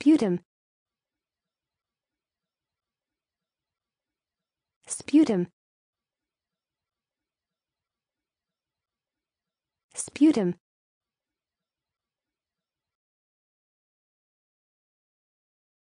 sputum. Sputum. Sputum.